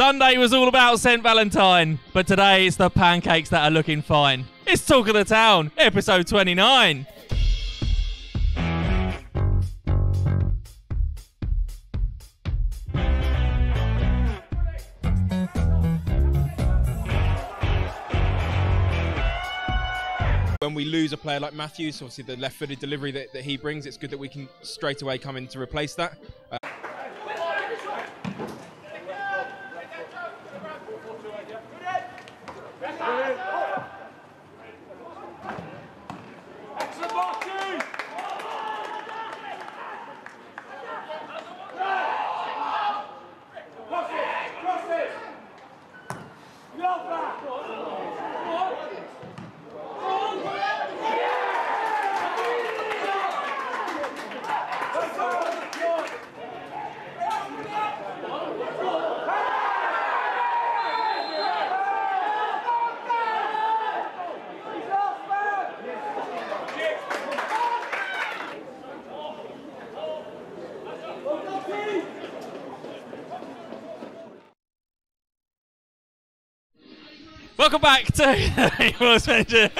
Sunday was all about St. Valentine, but today it's the pancakes that are looking fine. It's Talk of the Town, episode 29. when we lose a player like Matthews, obviously the left-footed delivery that, that he brings, it's good that we can straight away come in to replace that. Welcome back to Venture.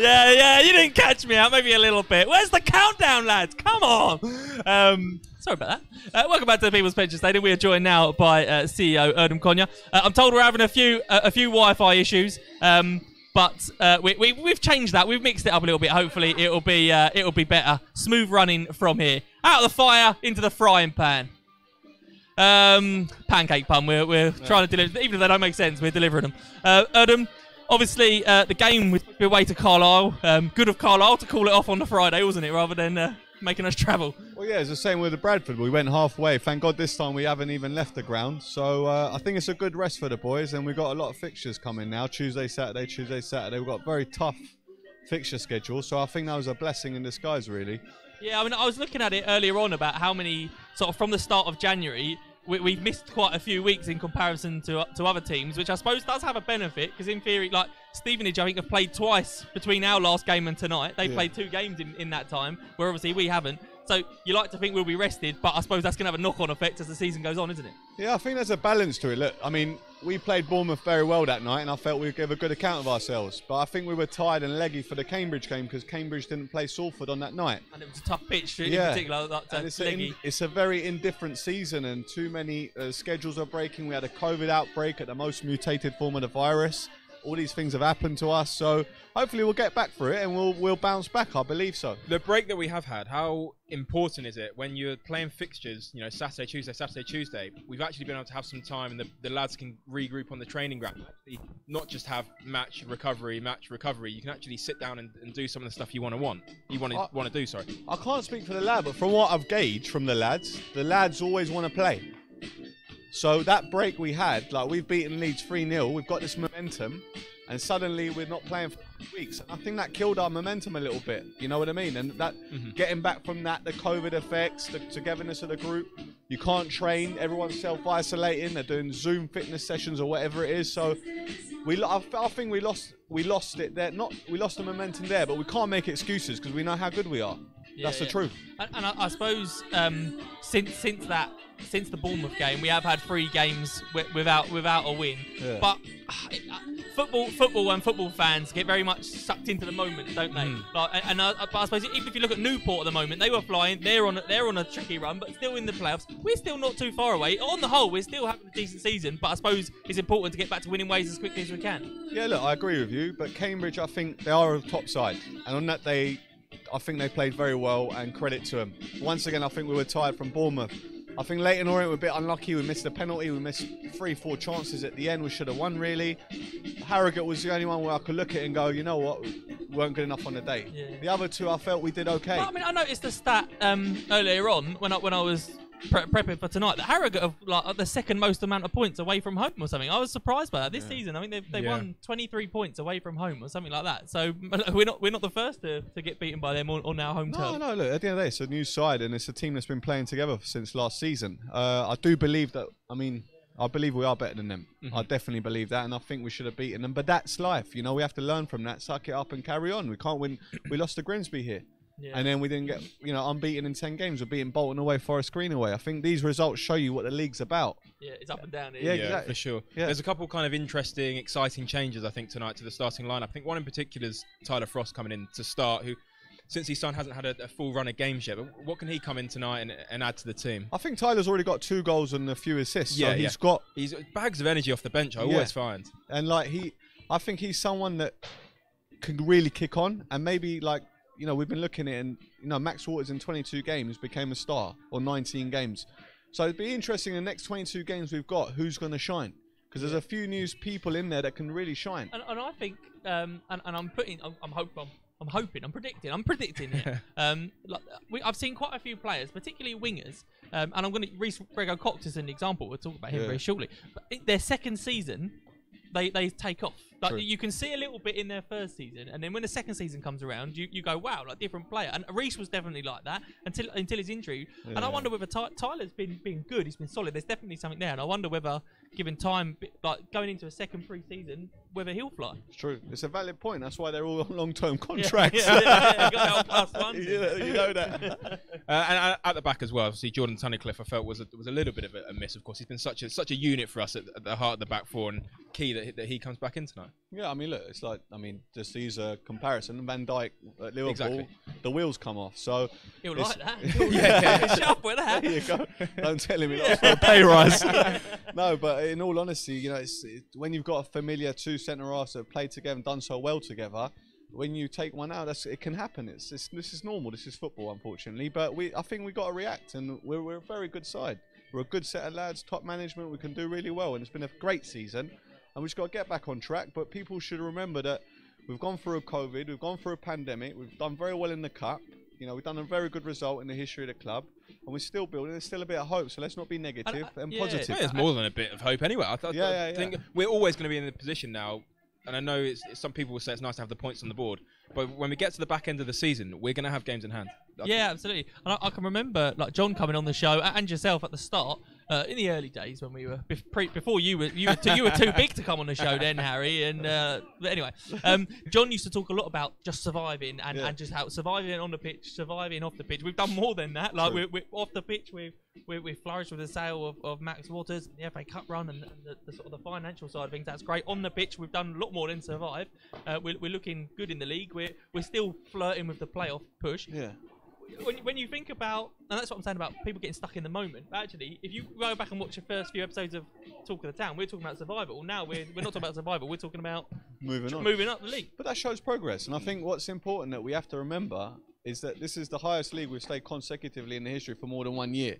yeah, yeah, you didn't catch me out, maybe a little bit. Where's the countdown, lads? Come on. Um, sorry about that. Uh, welcome back to the People's Pension Stadium. We are joined now by uh, CEO Erdem Konya. Uh, I'm told we're having a few uh, a few Wi-Fi issues, um, but uh, we, we, we've changed that. We've mixed it up a little bit. Hopefully, it'll be uh, it'll be better. Smooth running from here. Out of the fire into the frying pan. Um, pancake pun. We're, we're trying to deliver, even if they don't make sense, we're delivering them. Uh, Erdem, obviously, uh, the game with away to Carlisle. Um, good of Carlisle to call it off on the Friday, wasn't it, rather than uh, making us travel. Well, yeah, it's the same with the Bradford. We went halfway. Thank God this time we haven't even left the ground. So uh, I think it's a good rest for the boys, and we've got a lot of fixtures coming now. Tuesday, Saturday, Tuesday, Saturday. We've got a very tough fixture schedule. So I think that was a blessing in disguise, really. Yeah, I mean, I was looking at it earlier on about how many, sort of from the start of January, we, we've missed quite a few weeks in comparison to to other teams, which I suppose does have a benefit because in theory, like Stevenage, I think have played twice between our last game and tonight. They Yeah. played two games in, in that time, where obviously we haven't. So you like to think we'll be rested, but I suppose that's going to have a knock-on effect as the season goes on, isn't it? Yeah, I think there's a balance to it. Look, I mean, we played Bournemouth very well that night, and I felt we gave a good account of ourselves. But I think we were tired and leggy for the Cambridge game because Cambridge didn't play Salford on that night. And it was a tough pitch in Yeah. particular. That, And that it's, a, leggy. it's a very indifferent season, and too many uh, schedules are breaking. We had a COVID outbreak at the most mutated form of the virus. All these things have happened to us, so hopefully we'll get back for it and we'll we'll bounce back. I believe so. the break that we have had, how important is it when you're playing fixtures, you know, Saturday, Tuesday, Saturday, Tuesday? We've actually been able to have some time and the, the lads can regroup on the training ground. Actually, not just have match recovery, match recovery. You can actually sit down and, and do some of the stuff you want to want. You want to want to do, sorry. I can't speak for the lad, but from what I've gauged from the lads, the lads always want to play. So that break we had, like we've beaten Leeds 3 0, we've got this momentum, and suddenly we're not playing for weeks. I think that killed our momentum a little bit. You know what I mean? And that getting back from that, the COVID effects, the togetherness of the group, you can't train, everyone's self isolating, they're doing Zoom fitness sessions or whatever it is. So we, I, I think we lost, we lost it there. Not we lost the momentum there, but we can't make excuses because we know how good we are. That's the truth. And, and I, I suppose um, since since that since the Bournemouth game, we have had three games wi- without without a win. Yeah. But uh, football, football, and football fans get very much sucked into the moment, don't they? Hmm. Like, and and I, but I suppose even if you look at Newport at the moment, they were flying. They're on a, they're on a tricky run, but still in the playoffs. We're still not too far away. On the whole, we're still having a decent season. But I suppose it's important to get back to winning ways as quickly as we can. Yeah, look, I agree with you, but Cambridge, I think they are a top side, and on that they, I think they played very well, and credit to them. Once again, I think we were tired from Bournemouth. I think Leyton Orient were a bit unlucky. We missed a penalty. We missed three, four chances at the end. We should have won really. Harrogate was the only one where I could look at it and go, you know what, we weren't good enough on the day. Yeah. The other two, I felt we did okay. Well, I mean, I noticed the stat um, earlier on when I when I was pre- prepping for tonight The Harrogate have like the second most amount of points away from home or something. I was surprised by that this season. I mean, they've they Yeah. won 23 points away from home or something like that. So we're not we're not the first to, to get beaten by them on, on our home No, turf. no, look, at the end of the day, it's a new side and it's a team that's been playing together since last season. Uh, I do believe that, I mean, I believe we are better than them. I definitely believe that, and I think we should have beaten them. But that's life, you know. We have to learn from that, suck it up, and carry on. We can't win. we lost to Grimsby here. Yeah. and then we didn't get you know unbeaten in ten games. We're beating Bolton away, Forest Green away. I think these results show you what the league's about. yeah, it's up and down. Yeah, yeah, exactly. for sure. Yeah. There's a couple kind of interesting, exciting changes I think tonight to the starting lineup. I think one in particular is Tyler Frost coming in to start, who since his son hasn't had a, a full run of games yet. But what can he come in tonight and, and add to the team? I think Tyler's already got two goals and a few assists. Yeah, so he's yeah. got He's bags of energy off the bench. I Yeah. always find. and like he, I think he's someone that can really kick on and maybe like you know we've been looking at it and you know Max Watters in 22 games became a star or 19 games, so it'd be interesting in the next 22 games we've got who's going to shine because there's a few new people in there that can really shine. And, and I think, um, and, and I'm putting, I'm, I'm hoping, I'm, hoping, I'm predicting, I'm predicting it. um, like, we, I've seen quite a few players, particularly wingers, um, and I'm going to Reese Grego Cox as an example. We'll talk about him Yeah. very shortly. But in their second season, they they take off. Like True. you can see a little bit in their first season, and then when the second season comes around, you, you go, wow, like different player. And Reece was definitely like that until until his injury. And I wonder whether Ty- Tyler's been been good. He's been solid. There's definitely something there, and I wonder whether given time, like going into a second pre-season, whether he'll fly. It's true. It's a valid point. That's why they're all on long-term contracts. yeah, yeah, yeah, you got that old plus ones you, know, that. Uh, and uh, at the back as well, obviously Jordan Tunnicliffe, I felt was a, was a little bit of a, a miss. Of course, he's been such a such a unit for us at, at the heart of the back four, and key that, that he comes back in tonight. Yeah, I mean, look, it's like, I mean, just to use a comparison, Van Dijk at Liverpool, Exactly. the wheels come off. So He'll like that. Yeah, yeah. Shut up with that. there you go. Don't tell him he lost for a pay rise. no, but in all honesty, you know, it's, it, when you've got a familiar two centre halves that have played together and done so well together, when you take one out, that's, it can happen. It's, it's this is normal. This is football, unfortunately. But we, I think we got to react, and we're, we're a very good side. We're a good set of lads, top management. We can do really well, and it's been a great season. And we just got to get back on track. But people should remember that we've gone through a COVID, we've gone through a pandemic, we've done very well in the cup. You know, we've done a very good result in the history of the club, and we're still building. There's still a bit of hope, so let's not be negative uh, and yeah. Positive. think there's more than a bit of hope anyway. I, th- Yeah, I yeah, yeah. think we're always going to be in the position now, and I know it's, some people will say it's nice to have the points on the board, but when we get to the back end of the season, we're going to have games in hand. I think- Yeah, absolutely. And I, I can remember like John coming on the show and yourself at the start uh, in the early days when we were pre- before you were you were, too, you were too big to come on the show then, Harry. And uh, but anyway, um, John used to talk a lot about just surviving and, Yeah. and just how surviving on the pitch, surviving off the pitch. We've done more than that. Like we're, we're off the pitch, we've we we flourished with the sale of, of Max Watters, the FA Cup run, and, and the, the sort of the financial side of things. That's great. On the pitch, we've done a lot more than survive. Uh, we're, we're looking good in the league. We're we're still flirting with the playoff push Yeah. When, when you think about, and that's what I'm saying about people getting stuck in the moment. But actually, if you go back and watch the first few episodes of Talk of the Town, we're talking about survival. Now we're, we're not talking about survival. We're talking about Moving on. moving up the league. But that shows progress, and I think what's important that we have to remember is that this is the highest league we've stayed consecutively in the history for more than one year.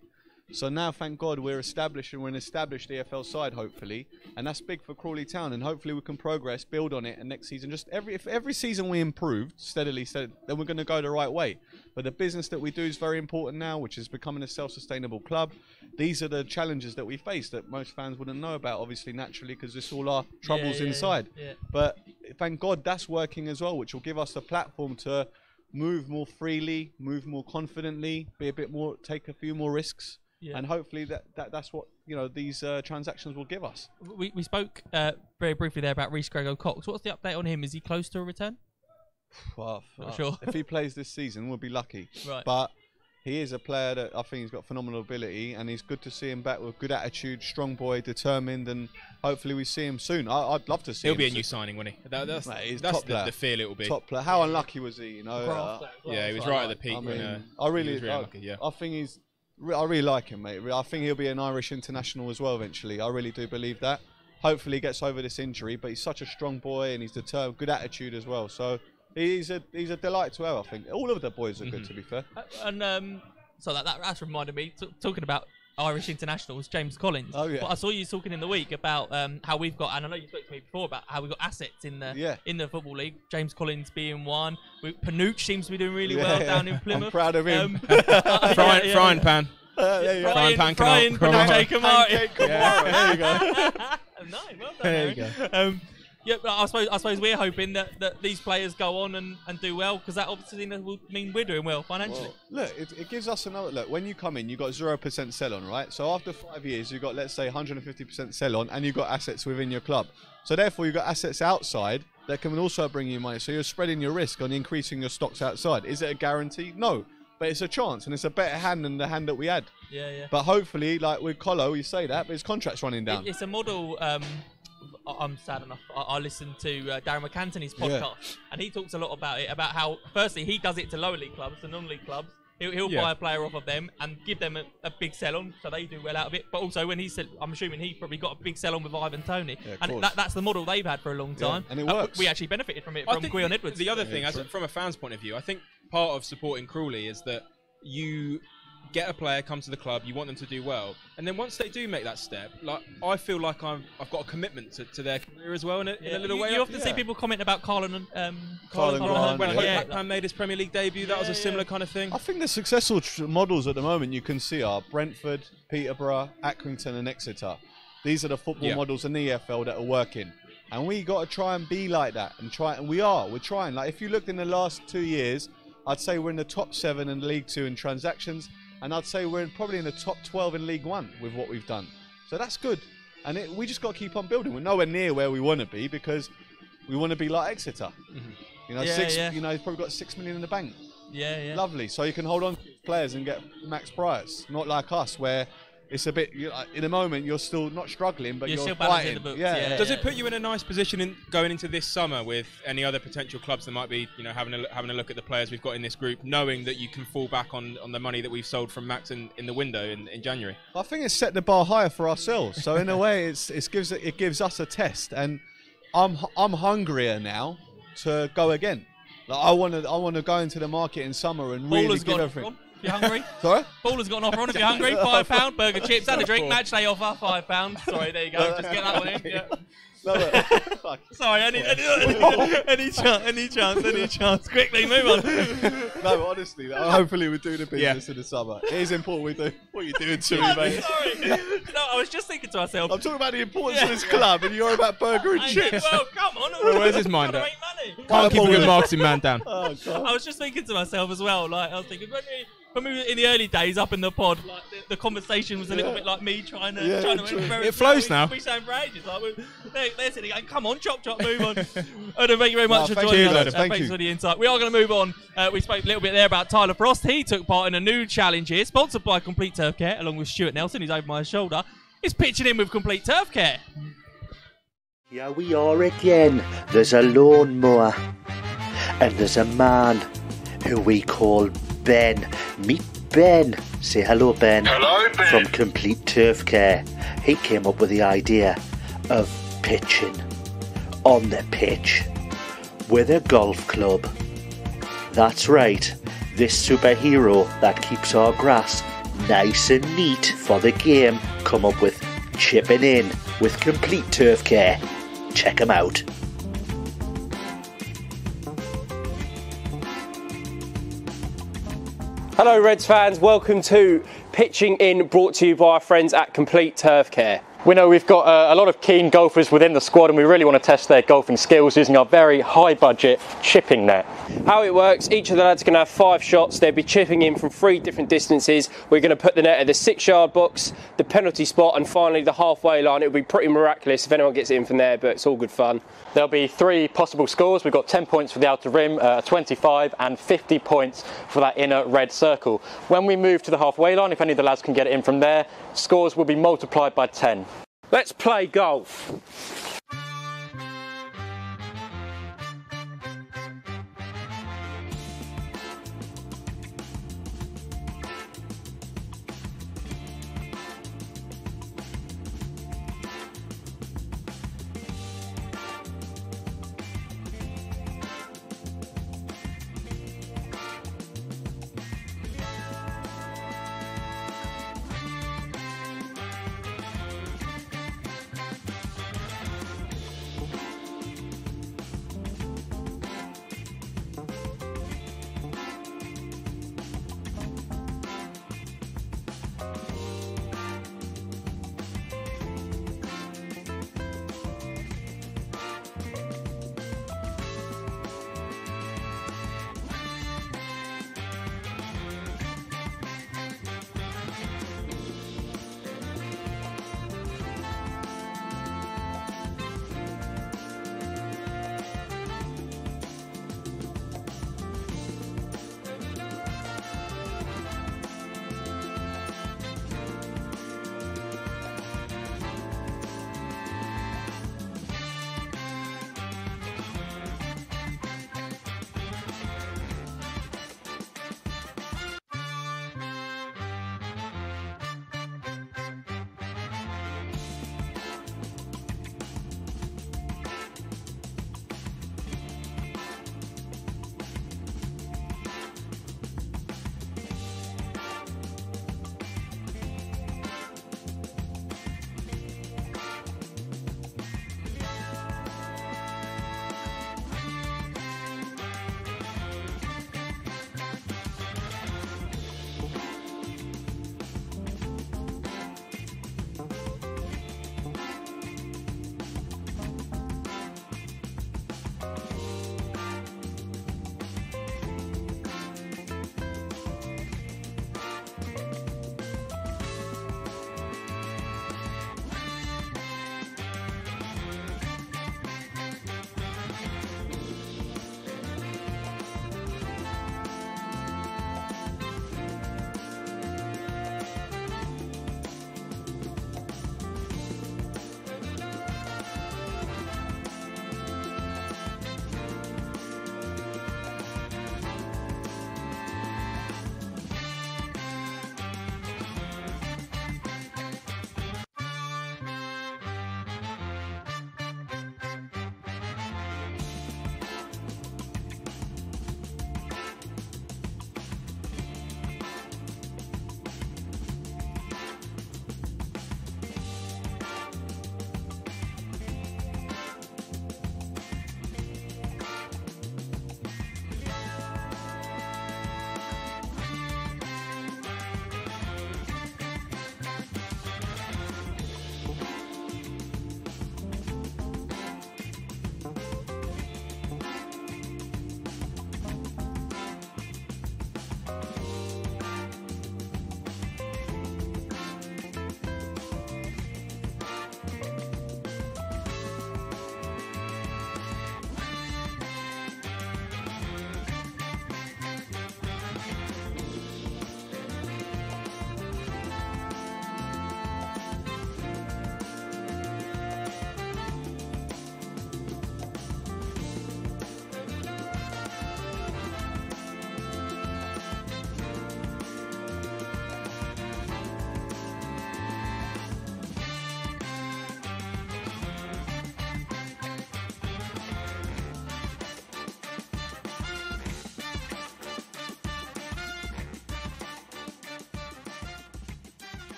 So now, thank God, we're established and we're an established EFL side, hopefully, and that's big for Crawley Town. And hopefully, we can progress, build on it, and next season, just every if every season we improve steadily, stead- then we're going to go the right way. But the business that we do is very important now, which is becoming a self-sustainable club. These are the challenges that we face that most fans wouldn't know about, obviously, naturally, because it's all our troubles Yeah, yeah, inside. yeah. But thank God that's working as well, which will give us the platform to move more freely, move more confidently, be a bit more, take a few more risks, Yeah. and hopefully that, that that's what you know these uh, transactions will give us. We, we spoke uh, very briefly there about Reece Grego-Cox. What's the update on him? Is he close to a return? Well, Not uh, sure. if he plays this season, we'll be lucky. Right. But he is a player that I think he's got phenomenal ability, and he's good to see him back with good attitude, strong boy, determined, and hopefully we see him soon. I, I'd love to see him. He'll him be a soon. new signing, won't he? That, that's Mate, he's that's top the, player. the feel it will be. top player. How unlucky was he? You know. Uh, that as well. yeah, he was right at the peak I when mean, uh, I he really, was really I, unlucky, yeah. I think he's. I really like him, mate. I think he'll be an Irish international as well eventually. I really do believe that. Hopefully, he gets over this injury, but he's such a strong boy and he's determined, good attitude as well. So he's a he's a delight to have. I think all of the boys are good, Mhm. to be fair. Uh, and um, so that, that that's reminded me t- talking about Irish internationals, James Collins. Oh, yeah. But I saw you talking in the week about um, how we've got, and I know you spoke to me before about how we've got assets in the Yeah. in the football league. James Collins being one. We, Panutche seems to be doing really Yeah, well yeah. down in I'm Plymouth. proud of him. Um, yeah, Frying, yeah. frying pan. Uh, there you go. Frying, Frying pan frying, Camara. Panutche Camara. Pancake Camara, there you go. nice, well done. There you Harry. Um, yeah, I suppose I suppose we're hoping that, that these players go on and, and do well because that obviously will mean we're doing well financially. Well, look, it, it gives us another look. When you come in, you got zero percent sell on, right? So after five years, you got let's say 150 percent sell on, and you've got assets within your club. So therefore, you've got assets outside that can also bring you money. So you're spreading your risk on increasing your stocks outside. Is it a guarantee? No, but it's a chance, and it's a better hand than the hand that we had. Yeah, yeah. But hopefully, like with Colo, you say that, but his contract's running down. It, it's a model. Um, I- I'm sad enough. I, I listened to uh, Darragh MacAnthony's Yeah. podcast, and he talks a lot about it. About how, firstly, he does it to lower league clubs, to non-league clubs. He'll, he'll Yeah. buy a player off of them and give them a, a big sell on, so they do well out of it. But also, when he said, I'm assuming he probably got a big sell on with Ivan Toney, Yeah, and course. that, that's the model they've had for a long Yeah, time. and it Uh, works. we actually benefited from it I from think Gwion Edwards. The other Yeah, thing, as true. from a fan's point of view, I think part of supporting Crawley is that you get a player come to the club, you want them to do well, and then once they do make that step, like I feel like I'm, I've got a commitment to, to their career as well in a, in a little you, way. you often see people comment about Karlan and um, Karlan Karlan Grant, when yeah. Hope yeah, made his Premier League debut, that was a similar yeah. kind of thing. I think the successful tr- models at the moment you can see are Brentford, Peterborough, Accrington, and Exeter. These are the football Yeah. models in the EFL that are working, and we got to try and be like that and try. And we are. We're trying. Like if you looked in the last two years, I'd say we're in the top seven in League Two in transactions, and I'd say we're probably in the top twelve in League One with what we've done. So that's good. And it, we just got to keep on building. We're nowhere near where we want to be because we want to be like Exeter. You know, Yeah, six. yeah. You know, he's probably got six million in the bank. yeah, yeah. Lovely. So you can hold on to players and get max price. Not like us, where it's a bit. You, uh, in a moment, you're still not struggling, but You're you're, still balancing fighting. the books, Yeah. yeah. Does it put you in a nice position in going into this summer with any other potential clubs that might be, you know, having a look- having a look at the players we've got in this group, knowing that you can fall back on, on the money that we've sold from Max in, in the window in, in January? I think it's set the bar higher for ourselves. So in a way, it's it gives it, it gives us a test, and I'm I'm hungrier now to go again. Like I want to I want to go into the market in summer and Ball really has give got an everything. offer on. If you're hungry, Sorry. Ball has got an offer on. If you're hungry, five pound burger chips and a drink. Match day offer, five pounds. Sorry, there you go. Just get that one in. Yeah. No, look, fuck. Sorry, any any, any, any chance, any chance, any chance. Quickly, move on. no, honestly, like, hopefully we do the Yeah. business in the summer. It is important we do. What are you doing to me, mate? sorry. No, I was just thinking to myself. I'm talking about the importance of this club, and you're about burger and I chips. well, come on. Well, where's his mind at? Can't keep a good marketing man down. Oh, God. I was just thinking to myself as well. Like I was thinking when we. When we were in the early days up in the pod, like the, the conversation was a little Yeah. bit like me trying to Yeah, trying to true. very It flows slow. now. We, we sound for ages. Like we're, they're, they're sitting going, "Come on, chop chop, move on." Odin, thank you very much No, for joining you, us. Odin, Uh, thank thanks you. for the insight. We are going to move on. Uh, we spoke a little bit there about Tyler Frost. He took part in a new challenge here, sponsored by Complete Turf Care, along with Stuart Nelson, who's over my shoulder. He's pitching in with Complete Turf Care. Here we are again. There's a lawnmower. And there's a man who we call Ben. Meet Ben. Say hello, Ben. Hello, Ben. From Complete Turf Care. He came up with the idea of pitching on the pitch with a golf club. That's right. This superhero that keeps our grass nice and neat for the game come up with chipping in with Complete Turf Care. Check him out. Hello, Reds fans. Welcome to Pitching In, brought to you by our friends at Complete Turf Care. We know we've got uh, a lot of keen golfers within the squad, and we really want to test their golfing skills using our very high budget chipping net. How it works each of the lads are going to have five shots. They'll be chipping in from three different distances. We're going to put the net at the six yard box, the penalty spot, and finally the halfway line. It'll be pretty miraculous if anyone gets it in from there, but it's all good fun. There'll be three possible scores. We've got 10 points for the outer rim, uh, 25, and 50 points for that inner red circle. When we move to the halfway line, if any of the lads can get it in from there, scores will be multiplied by 10. Let's play golf.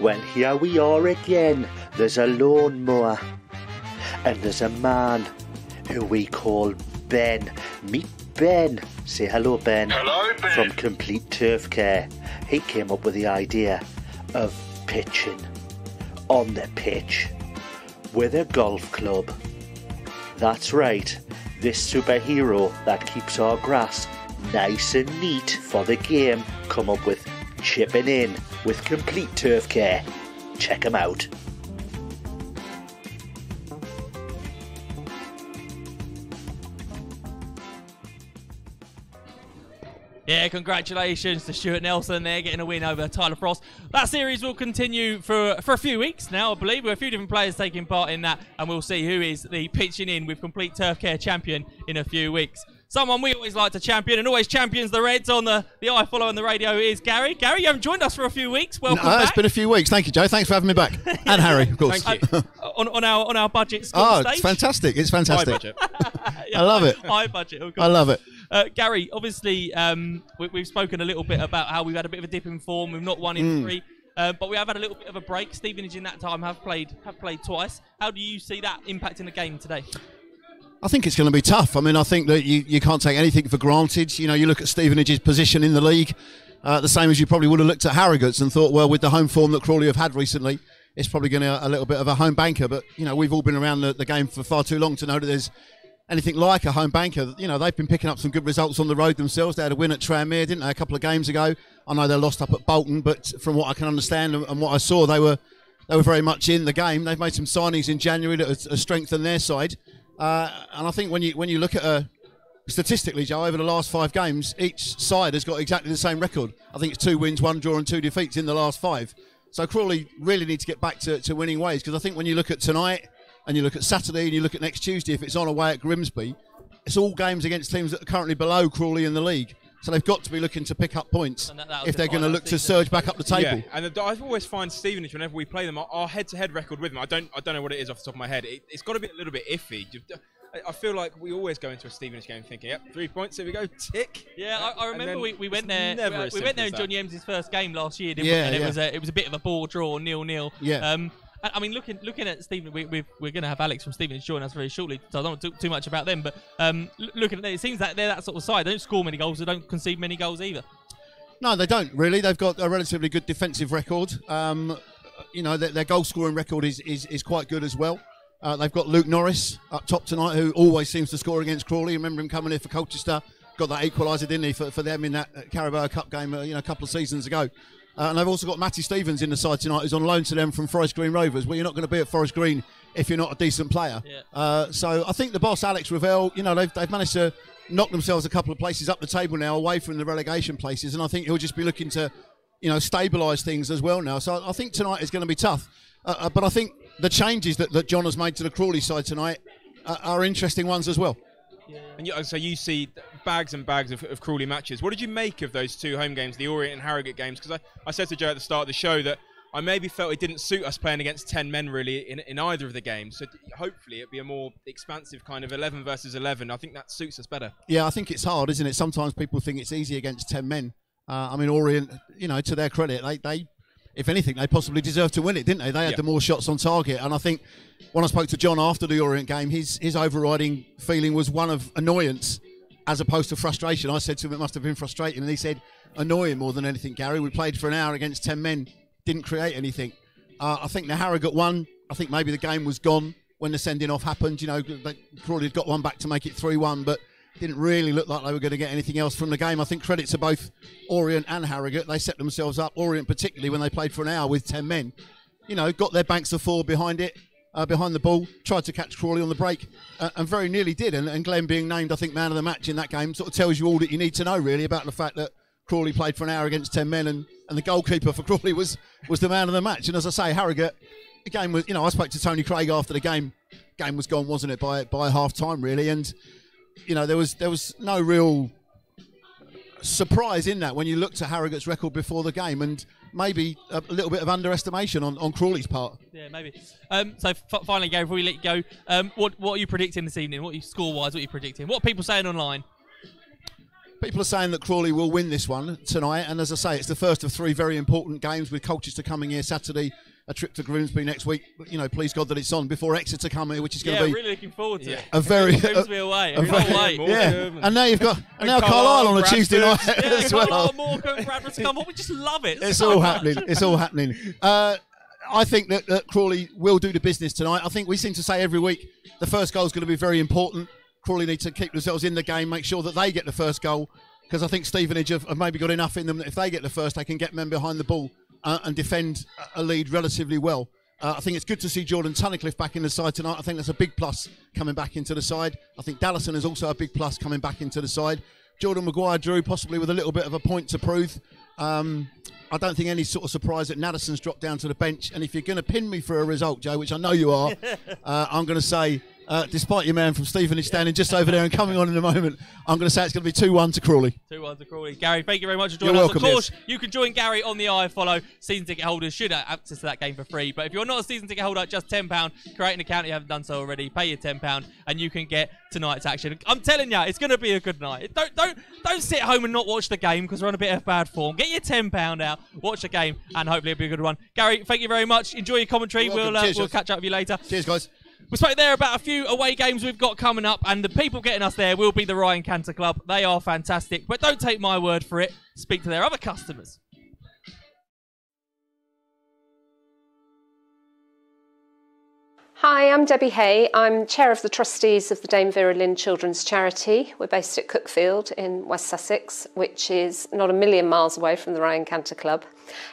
Well, here we are again. There's a lawnmower. And there's a man who we call Ben. Meet Ben. Say hello, Ben. Hello, Ben. From Complete Turf Care. He came up with the idea of pitching on the pitch with a golf club. That's right, this superhero that keeps our grass nice and neat for the game come up with chipping in with complete turf care. Check them out. Yeah, congratulations to Stuart Nelson there getting a win over Tyler Frost. That series will continue for for a few weeks now, I believe. With a few different players taking part in that, and we'll see who is the pitching in with complete turf care champion in a few weeks. Someone we always like to champion and always champions the Reds on the, the iFollow on the radio is Gary. Gary, you haven't joined us for a few weeks. Welcome No, back. it's been a few weeks. Thank you, Joe. Thanks for having me back. And Harry, of course. Thank you. on, on our on our budget school Oh, stage. it's fantastic. It's fantastic. Yeah, I love it. High budget. of I love it. Uh, Gary, obviously, um, we, we've spoken a little bit about how we've had a bit of a dip in form. We've not won in Mm. three, uh, but we have had a little bit of a break. Stevenage in that time have played have played twice. How do you see that impacting the game today? I think it's going to be tough. I mean, I think that you, you can't take anything for granted. You know, you look at Stevenage's position in the league, uh, the same as you probably would have looked at Harrogate's and thought, well, with the home form that Crawley have had recently, it's probably going to be a little bit of a home banker. But, you know, we've all been around the, the game for far too long to know that there's anything like a home banker. You know, they've been picking up some good results on the road themselves. They had a win at Tranmere, didn't they, a couple of games ago? I know they lost up at Bolton, but from what I can understand and, what I saw, they were they were very much in the game. They've made some signings in January that has strengthened their side. Uh, and I think when you when you look at a statistically, Joe, over the last five games, each side has got exactly the same record. I think it's two wins, one draw, and two defeats in the last five. So Crawley really need to get back to, to winning ways because I think when you look at tonight and you look at Saturday and you look at next Tuesday, if it's on away at Grimsby, it's all games against teams that are currently below Crawley in the league. So they've got to be looking to pick up points that- if they're going to our look to surge back up the table. Yeah, and the, I always find Stevenage whenever we play them, our- our head-to-head record with them. I don't, I don't know what it is off the top of my head. It, it's got to be a little bit iffy. I- I feel like we always go into a Stevenage game thinking, "Yep, three points. Here we go, tick." Yeah, I, I remember we, we went there. Never we, we went there in simple John as Yem's first game last year, didn't Yeah, we? And it was a it was a bit of a ball draw, nil nil. Yeah. Um, I mean, looking looking at Stephen, we, we've, we're going to have Alex from Stevenage join us very shortly, so I don't want to talk too much about them. But um, looking at them, it seems that they're that sort of side. They don't score many goals, they don't concede many goals either. No, they don't really. They've got a relatively good defensive record. Um, you know, their, their goal scoring record is, is, is quite good as well. Uh, they've got Luke Norris up top tonight, who always seems to score against Crawley. Remember him coming here for Colchester, got that equaliser, didn't he, for, for them in that uh, Carabao Cup game, uh, you know, a couple of seasons ago. Uh, and they've also got Matty Stevens in the side tonight, who's on loan to them from Forest Green Rovers. Well, you're not going to be at Forest Green if you're not a decent player. Yeah. Uh, so I think the boss, Alex Revell, you know, they've, they've managed to knock themselves a couple of places up the table now, away from the relegation places, and I think he'll just be looking to, you know, stabilise things as well now. So I think tonight is going to be tough. Uh, uh, but I think the changes that, that John has made to the Crawley side tonight uh, are interesting ones as well. And you, so you see bags and bags of, of Crawley matches. What did you make of those two home games, the Orient and Harrogate games? Because I, I said to Joe at the start of the show that I maybe felt it didn't suit us playing against 10 men really in, in either of the games. So hopefully it'd be a more expansive kind of 11 versus 11. I think that suits us better. Yeah, I think it's hard, isn't it? Sometimes people think it's easy against 10 men. Uh, I mean, Orient, you know, to their credit, they, they, if anything, they possibly deserved to win it, didn't they? They had Yeah. the more shots on target. And I think when I spoke to John after the Orient game, his, his overriding feeling was one of annoyance as opposed to frustration. I said to him, it must have been frustrating. And he said, annoying more than anything, Gary. We played for an hour against 10 men, didn't create anything. Uh, I think the Harrogate one. I think maybe the game was gone when the sending off happened. You know, they Crawley had got one back to make it 3 1, but didn't really look like they were going to get anything else from the game. I think credit to both Orient and Harrogate. They set themselves up, Orient particularly, when they played for an hour with 10 men. You know, got their banks of four behind it, uh, behind the ball, tried to catch Crawley on the break, uh, and very nearly did. And, and Glenn being named, I think, man of the match in that game sort of tells you all that you need to know, really, about the fact that Crawley played for an hour against 10 men, and, and the goalkeeper for Crawley was, was the man of the match. And as I say, Harrogate, the game was, you know, I spoke to Tony Craig after the game. Game was gone, wasn't it, by by half time, really? And you know, there was there was no real surprise in that when you looked at Harrogate's record before the game, and maybe a, little bit of underestimation on, on Crawley's part. Yeah, maybe. Um, so f- finally, Gary, before we let you go, um, what what are you predicting this evening? What are you score wise? What are you predicting? What are people saying online? People are saying that Crawley will win this one tonight, and as I say, it's the first of three very important games with Colchester coming here Saturday, a trip to Grimsby next week. But, you know, please God that it's on before Exeter come here, which is going to Yeah, to be really looking forward to it. a very Grimsby away. a I can't very- wait. yeah. And now you've got and now Carlisle, Carlisle on a Bradford. Tuesday night Yeah, as well. Carlisle, Morecambe, Bradford's come on. We just love it. It's so all much. happening. It's all happening. Uh, I think that, that Crawley will do the business tonight. I think we seem to say every week the first goal is going to be very important. Crawley need to keep themselves in the game, make sure that they get the first goal, because I think Stevenage have, have maybe got enough in them that if they get the first, they can get men behind the ball uh, and defend a lead relatively well. Uh, I think it's good to see Jordan Tunnicliffe back in the side tonight. I think that's a big plus coming back into the side. I think Dallison is also a big plus coming back into the side. Jordan Maguire-Drew possibly with a little bit of a point to prove. Um, I don't think any sort of surprise that Nadesan's dropped down to the bench. And if you're going to pin me for a result, Joe, which I know you are, uh, I'm going to say, uh, despite your man from Stevenage standing just over there and coming on in a moment, I'm going to say it's going to be 2 1 to Crawley. 2 1 to Crawley. Gary, thank you very much for You're joining us. welcome, of course, yes. you can join Gary on the iFollow. Season ticket holders should have access to that game for free. But if you're not a season ticket holder, just £10. Create an account if you haven't done so already. Pay your £10 and you can get tonight's action. I'm telling you, it's going to be a good night. Don't don't don't sit home and not watch the game because we're on a bit of bad form. Get your £10 out, watch the game, and hopefully it'll be a good one. Gary, thank you very much. Enjoy your commentary. You're. We'll, uh, Cheers, we'll catch up with you later. Cheers, guys. We spoke there about a few away games we've got coming up, and the people getting us there will be the Ryan Cantor Club. They are fantastic, but don't take my word for it. Speak to their other customers. Hi, I'm Debbie Hay. I'm chair of the trustees of the Dame Vera Lynn Children's Charity. We're based at Cuckfield in West Sussex, which is not a million miles away from the Ryan Cantor Club.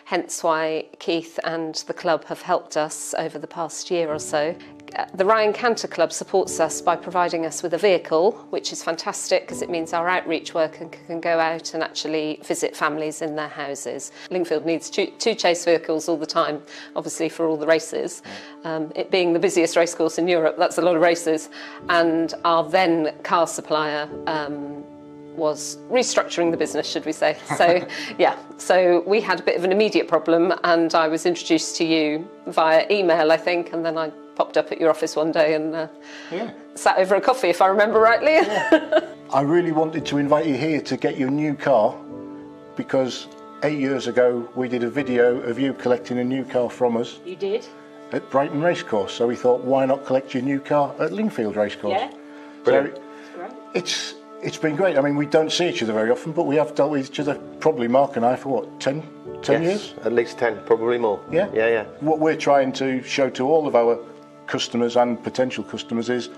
Hence why Keith and the club have helped us over the past year or so. The Ryan Cantor Club supports us by providing us with a vehicle, which is fantastic because it means our outreach worker can, can go out and actually visit families in their houses. Lingfield needs two, two chase vehicles all the time, obviously for all the races. Um, it being the busiest racecourse in Europe, that's a lot of races. And our then car supplier um, was restructuring the business, should we say. So, yeah, so we had a bit of an immediate problem, and I was introduced to you via email, I think, and then I popped up at your office one day and uh, Yeah. sat over a coffee, if I remember rightly. I really wanted to invite you here to get your new car because eight years ago we did a video of you collecting a new car from us you did? at Brighton Racecourse. So we thought, why not collect your new car at Lingfield Racecourse? Yeah. So it's it's been great. I mean, we don't see each other very often, but we have dealt with each other, probably Mark and I, for what, 10, 10 years? At least 10, probably more. Yeah. Yeah, yeah. What we're trying to show to all of our customers and potential customers is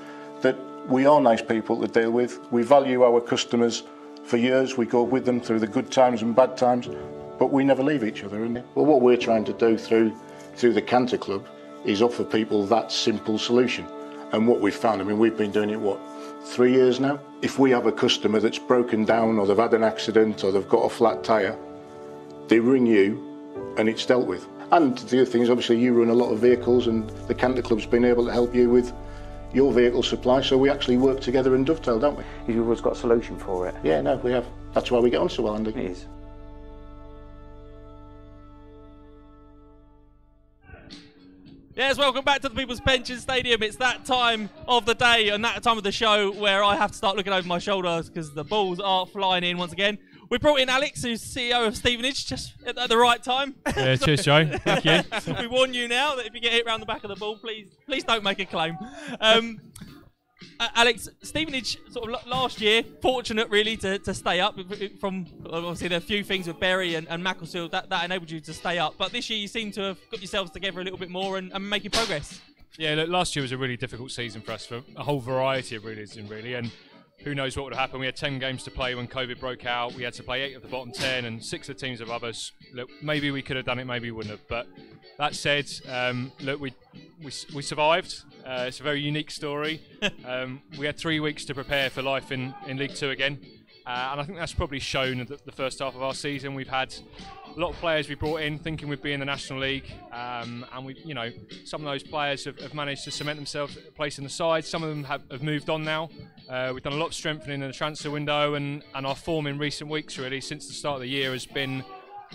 that we are nice people to deal with. We value our customers for years. We go with them through the good times and bad times, but we never leave each other. Well, what we're trying to do through through the Canter Club is offer people that simple solution. And what we've found, I mean, we've been doing it what three years now. If we have a customer that's broken down or they've had an accident or they've got a flat tyre, they ring you and it's dealt with. And the other thing is obviously you run a lot of vehicles and the Canter Club's been able to help you with your vehicle supply, so we actually work together and dovetail, don't we? You've always got a solution for it. Yeah, no, we have. That's why we get on so well, Andy. It is. Yes, welcome back to the People's Pension Stadium. It's that time of the day and that time of the show where I have to start looking over my shoulders because the balls are flying in once again. We brought in Alex, who's CEO of Stevenage, just at, at the right time. Yeah, cheers, Joe. Thank you. we warn you now that if you get hit round the back of the ball, please, please don't make a claim. Um, uh, Alex, Stevenage, sort of l- last year, fortunate really to, to stay up from obviously there are a few things with Bury and, and Macclesfield that, that enabled you to stay up. But this year you seem to have got yourselves together a little bit more and, and making progress. Yeah, look, last year was a really difficult season for us for a whole variety of reasons, really. And who knows what would have happened? We had 10 games to play when COVID broke out. We had to play eight of the bottom 10 and six of the teams of others. Look, maybe we could have done it, maybe we wouldn't have. But that said, um, look, we, we, we survived. Uh, it's a very unique story. um, we had three weeks to prepare for life in, in League Two again. Uh, and I think that's probably shown the, the first half of our season. We've had a lot of players we brought in thinking we'd be in the National League, um, and we, you know, some of those players have, have managed to cement themselves a place in the side. Some of them have, have moved on now. Uh, we've done a lot of strengthening in the transfer window, and, and our form in recent weeks, really, since the start of the year, has been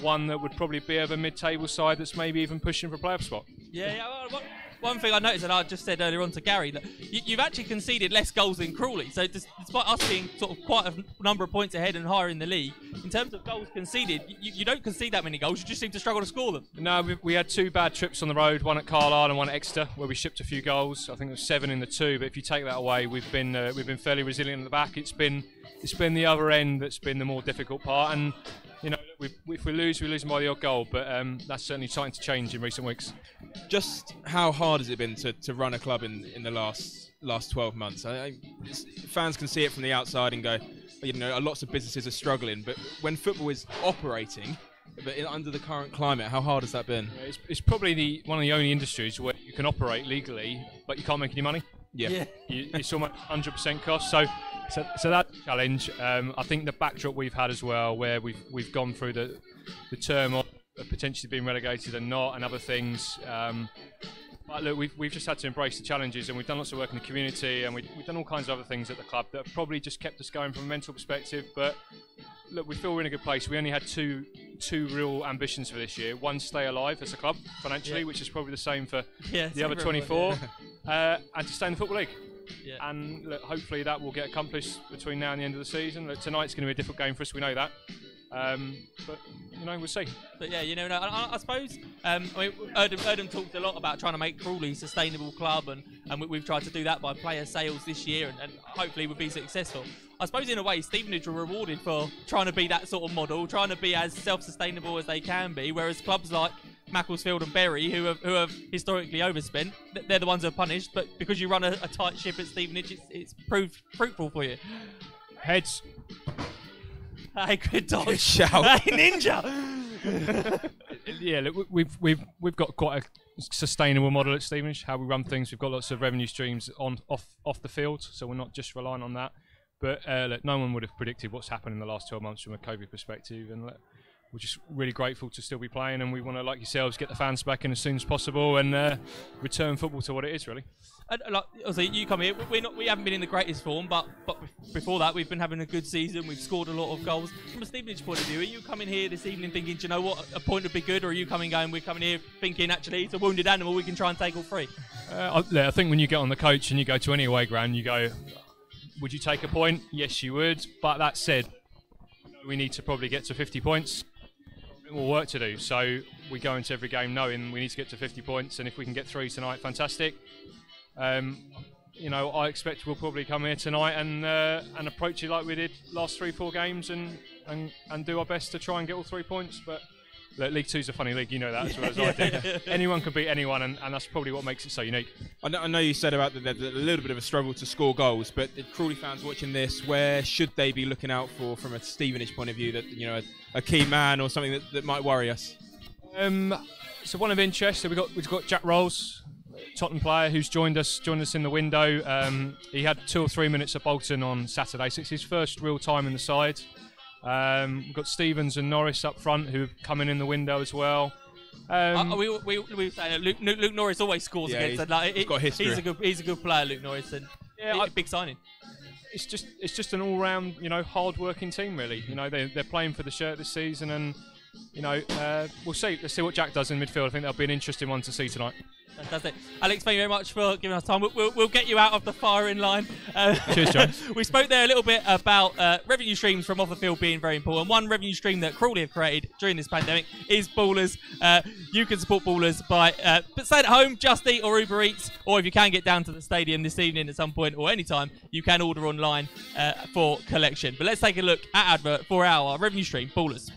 one that would probably be of a mid-table side that's maybe even pushing for a playoff spot. Yeah, yeah. Well, what, one thing I noticed, and I just said earlier on to Gary, that you, you've actually conceded less goals than Crawley. So despite us being sort of quite a number of points ahead and higher in the league, in terms of goals conceded, you, you don't concede that many goals. You just seem to struggle to score them. No, we, we had two bad trips on the road, one at Carlisle and one at Exeter, where we shipped a few goals. I think it was seven in the two. But if you take that away, we've been uh, we've been fairly resilient at the back. It's been it's been the other end that's been the more difficult part. And we, if we lose, we lose by the odd goal. But um, that's certainly starting to change in recent weeks. Just how hard has it been to, to run a club in, in the last last 12 months? I, I, fans can see it from the outside and go, you know, lots of businesses are struggling. But when football is operating, but in, under the current climate, how hard has that been? Yeah, It's, it's probably the one of the only industries where you can operate legally, but you can't make any money. Yeah. Yeah. You, it's almost 100% cost. So, so, so that challenge. Um, I think the backdrop we've had as well, where we've we've gone through the the term of potentially being relegated and not, and other things. Um, but look, we've, we've just had to embrace the challenges, and we've done lots of work in the community, and we, we've done all kinds of other things at the club that have probably just kept us going from a mental perspective. But look, we feel we're in a good place. We only had two two real ambitions for this year. One, stay alive as a club financially, Yeah. which is probably the same for Yeah, the other for everyone, 24, uh, and to stay in the football league. Yeah. And look, hopefully that will get accomplished between now and the end of the season. Look, tonight's going to be a difficult game for us. We know that. Um, but you know, we'll see. But yeah, you know, I, I- I suppose um, I mean, Erdem, Erdem talked a lot about trying to make Crawley a sustainable club, and, and we, we've tried to do that by player sales this year, and, and hopefully we'll be successful. I suppose in a way, Stevenage were rewarded for trying to be that sort of model, trying to be as self-sustainable as they can be, whereas clubs like Macclesfield and Bury, who have who have historically overspent, they're the ones who are punished. But because you run a, a tight ship at Stevenage, it's, it's proved fruitful for you. Heads. Hey, good dog. Good shout. Hey, ninja. yeah, look, we- we've we've we've got quite a sustainable model at Stevenage. How we run things, we've got lots of revenue streams on off off the field, so we're not just relying on that. But uh, look, no one would have predicted what's happened in the last 12 months from a COVID perspective, and look, we're just really grateful to still be playing, and we want to, like yourselves, get the fans back in as soon as possible and uh, return football to what it is, really. And, uh, like, obviously, you come here. We're not. We haven't been in the greatest form, but but before that, we've been having a good season. We've scored a lot of goals. From a Stevenage point of view, are you coming here this evening thinking, do you know what, a point would be good, or are you coming going? We're coming here thinking, actually, it's a wounded animal. We can try and take all three. Uh, I, I think when you get on the coach and you go to any away ground, you go, would you take a point? Yes, you would. But that said, we need to probably get to 50 points. More work to do. So we go into every game knowing we need to get to 50 points, and if we can get three tonight, fantastic. Um, you know, I expect we'll probably come here tonight and uh, and approach it like we did last three, four games, and, and and do our best to try and get all three points. But look, League Two's a funny league, you know that as well as I do. Anyone can beat anyone, and, and that's probably what makes it so unique. I know, I know you said about the, the, the little bit of a struggle to score goals, but if Crawley fans watching this, where should they be looking out for from a Stevenage point of view that you know a, a key man or something that, that might worry us? Um, so one of interest. So we got we've got Jack Roles, Tottenham player who's joined us joined us in the window. Um, he had two or three minutes at Bolton on Saturday, so it's his first real time in the side. Um, we've got Stevens and Norris up front who have come in in the window as well. Um, Uh, we, we, we were saying that Luke, Luke, Luke Norris always scores Yeah, against. he's- and, like, he's it- got history. He's a good. He's a good player, Luke Norris, and Yeah, yeah, I- big signing. it's just it's just an all-round you know hard-working team really. You know they they're playing for the shirt this season and. You know, uh, we'll see. Let's see what Jack does in midfield. I think that'll be an interesting one to see tonight. Fantastic. Alex, thank you very much for giving us time. We'll, we'll, we'll get you out of the firing line. Uh, Cheers, John. we spoke there a little bit about uh, revenue streams from off the field being very important. One revenue stream that Crawley have created during this pandemic is Ballers. Uh, you can support Ballers by uh, but stay at home, Just Eat or Uber Eats, or if you can get down to the stadium this evening at some point or anytime, you can order online uh, for collection. But let's take a look at advert for our revenue stream, Ballers.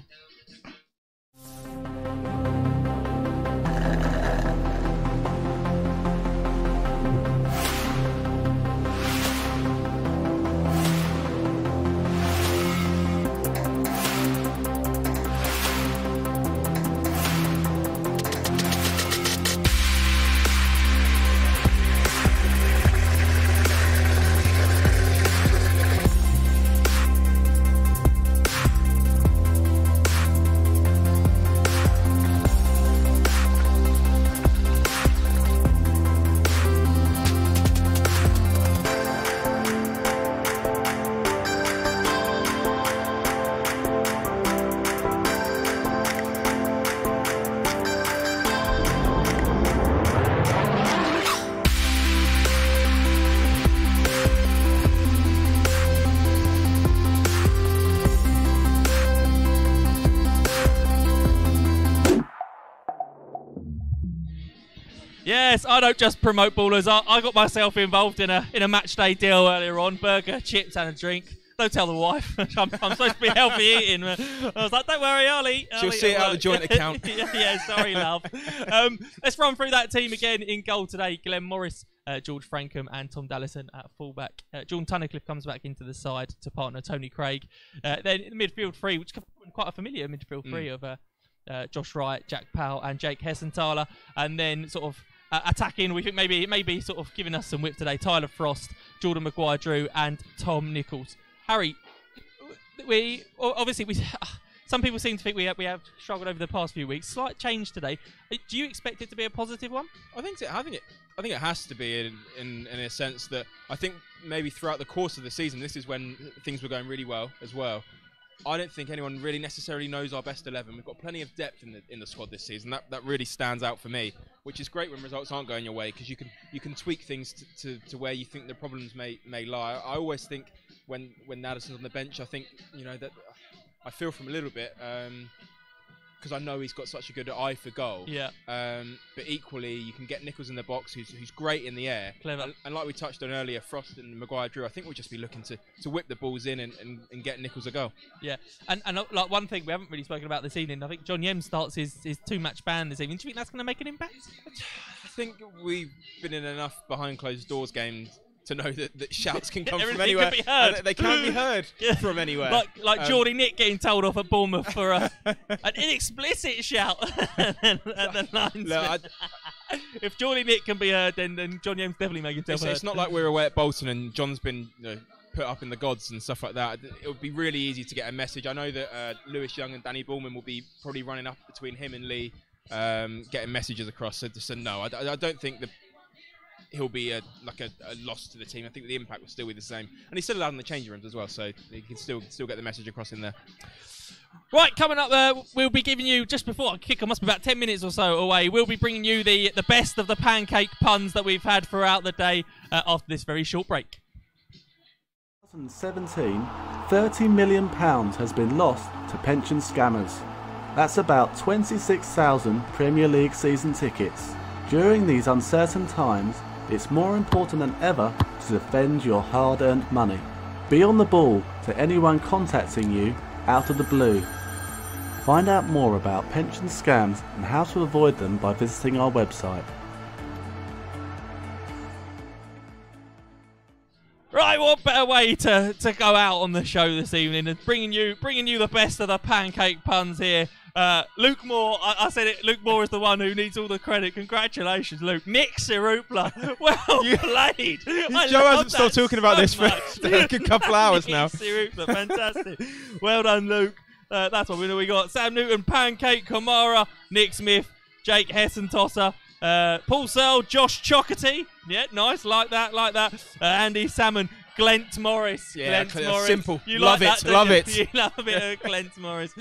Yes, I don't just promote ballers. I, I got myself involved in a in a match day deal earlier on. Burger, chips, and a drink. Don't tell the wife. I'm, I'm supposed to be healthy eating. I was like, don't worry, I'll eat. I'll She'll see it out the joint account. yeah, yeah, sorry, love. Um, let's run through that team again in goal today. Glenn Morris, uh, George Francomb, and Tom Dallison at fullback. Uh, Jordan Tunnicliffe comes back into the side to partner Tony Craig. Uh, then in the midfield three, which is quite a familiar midfield Mm. three of uh, uh, Josh Wright, Jack Powell, and Jake Hessenthaler, and then sort of uh, attacking. We think maybe maybe sort of giving us some whip today. Tyler Frost, Jordan Maguire, Drew, and Tom Nichols. Harry, we obviously we. Some people seem to think we have, we have struggled over the past few weeks. Slight change today. Uh, Do you expect it to be a positive one? I think it, I think it I think it has to be in, in in a sense that I think maybe throughout the course of the season this is when things were going really well as well. I don't think anyone really necessarily knows our best eleven. We've got plenty of depth in the in the squad this season. That that really stands out for me, which is great when results aren't going your way because you can you can tweak things to, to, to where you think the problems may may lie. I always think when when Nadesan's on the bench, I think you know that I feel from a little bit. Um, because I know he's got such a good eye for goal. Yeah. Um, but equally, you can get Nichols in the box, who's, who's great in the air. Clever. And, and like we touched on earlier, Frost and Maguire Drew, I think we'll just be looking to, to whip the balls in and, and, and get Nichols a goal. Yeah, and and uh, like one thing we haven't really spoken about this evening. I think John Yem starts his, his two match ban this evening. Do you think that's going to make an impact? I think we've been in enough behind closed doors games to know that, that shouts can come from anywhere. can be heard. They can be heard from anywhere. Like like Um, Geordie Nick getting told off at Bournemouth for a, an inexplicit shout at the linesman. Look, if Geordie Nick can be heard, then then John Yem's definitely making himself It's, heard. it's not like we're away at Bolton and John's been you know, put up in the gods and stuff like that. It would be really easy to get a message. I know that uh, Lewis Young and Dannie Bulman will be probably running up between him and Lee, um, getting messages across. So, so no, I, I don't think that he'll be a, like a, a loss to the team. I think the impact will still be the same, and he's still allowed in the changing rooms as well, so he can still still get the message across in there. Right, coming up, uh, we'll be giving you just before I kick, I must be about ten minutes or so away. We'll be bringing you the the best of the pancake puns that we've had throughout the day uh, after this very short break. 2017, £30 million has been lost to pension scammers. That's about 26,000 Premier League season tickets. During these uncertain times, it's more important than ever to defend your hard earned money. Be on the ball to anyone contacting you out of the blue. Find out more about pension scams and how to avoid them by visiting our website. Right, what better way to, to go out on the show this evening than bringing you bringing you the best of the pancake puns here. Uh, Luke Moore, I, I said it. Luke Moore is the one who needs all the credit. Congratulations, Luke. Nick Sirupla, well you, played. I Joe hasn't stopped talking about so this for a good couple hours now. Sirupla, fantastic. well done, Luke. Uh, that's what we know. We got Sam Newton, Pancake Camara, Nick Smith, Jake Hessentosser, uh, Paul Searle, Josh Chockety. Yeah, nice, like that, like that. Uh, Andy Salmon, Glent Morris. Yeah, Glent Morris. simple. You Love like it, that, love you? it. You love a bit of Glent Morris.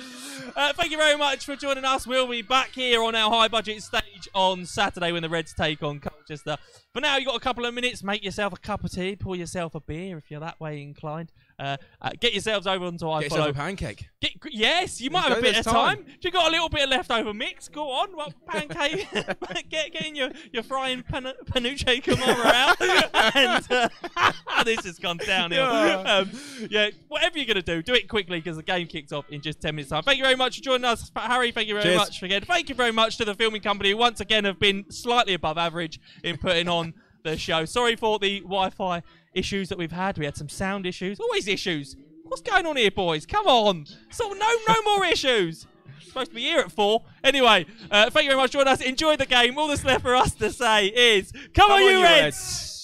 Uh, thank you very much for joining us. We'll be back here on our high budget stage on Saturday when the Reds take on Colchester. For now, you've got a couple of minutes. Make yourself a cup of tea, pour yourself a beer if you're that way inclined. Uh, uh, get yourselves over onto Get yourself a pancake. Get, yes, you might Let's have a bit of time. time. If you got a little bit of leftover mix, go on. Well, pancake, get get in your your frying pan- Panutche Camara out, and uh, this has gone downhill. Yeah. Um, yeah, whatever you're gonna do, do it quickly because the game kicks off in just ten minutes time. Thank you very much for joining us, Harry. Thank you very Cheers. much again. Thank you very much to the filming company who once again have been slightly above average in putting on the show. Sorry for the Wi-Fi issues that we've had. We had some sound issues. Always issues. What's going on here, boys? Come on. So no, no more issues. Supposed to be here at four. Anyway, uh, thank you very much for joining us. Enjoy the game. All that's left for us to say is, come, on, you Reds. What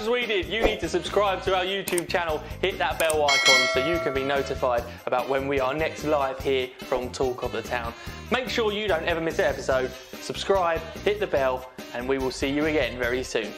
as we did, you need to subscribe to our YouTube channel, hit that bell icon so you can be notified about when we are next live here from Talk of the Town. Make sure you don't ever miss an episode. Subscribe, hit the bell, and we will see you again very soon.